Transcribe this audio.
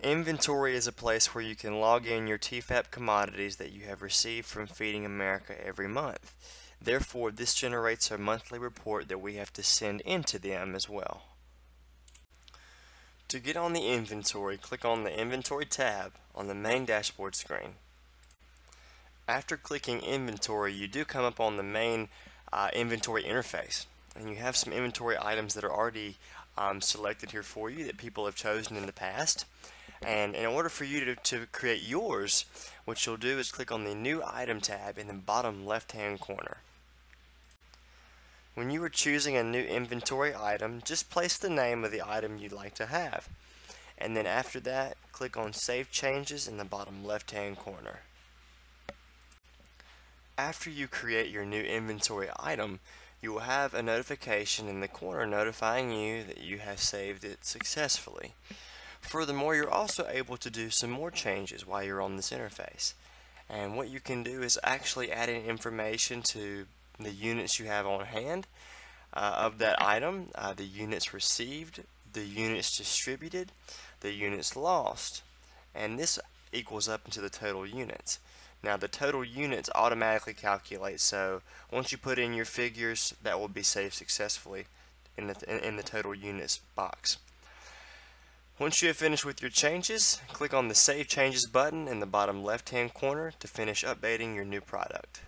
Inventory is a place where you can log in your TEFAP commodities that you have received from Feeding America every month. Therefore, this generates a monthly report that we have to send into them as well. To get on the inventory, click on the Inventory tab on the main dashboard screen. After clicking Inventory, you do come up on the main uh, inventory interface and you have some inventory items that are already um, selected here for you that people have chosen in the past. And in order for you to, to create yours, what you'll do is click on the New Item tab in the bottom left-hand corner. When you are choosing a new inventory item, just place the name of the item you'd like to have. And then after that, click on Save Changes in the bottom left-hand corner. After you create your new inventory item, you will have a notification in the corner notifying you that you have saved it successfully. Furthermore, you're also able to do some more changes while you're on this interface. And what you can do is actually add in information to the units you have on hand uh, of that item, uh, the units received, the units distributed, the units lost. And this equals up into the total units. Now the total units automatically calculate so once you put in your figures that will be saved successfully in the, in the total units box. Once you have finished with your changes, click on the Save Changes button in the bottom left hand corner to finish updating your new product.